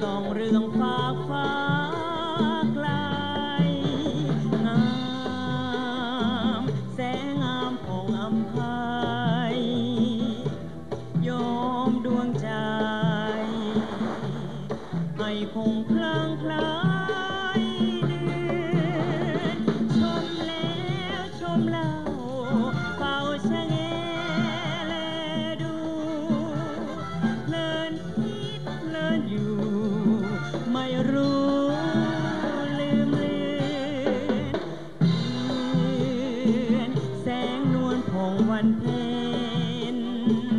สองเรืองฟ้าฟ้าไกลงามแสงงามของอำไพยอมดวงใจ ให้คงคลางคลา and.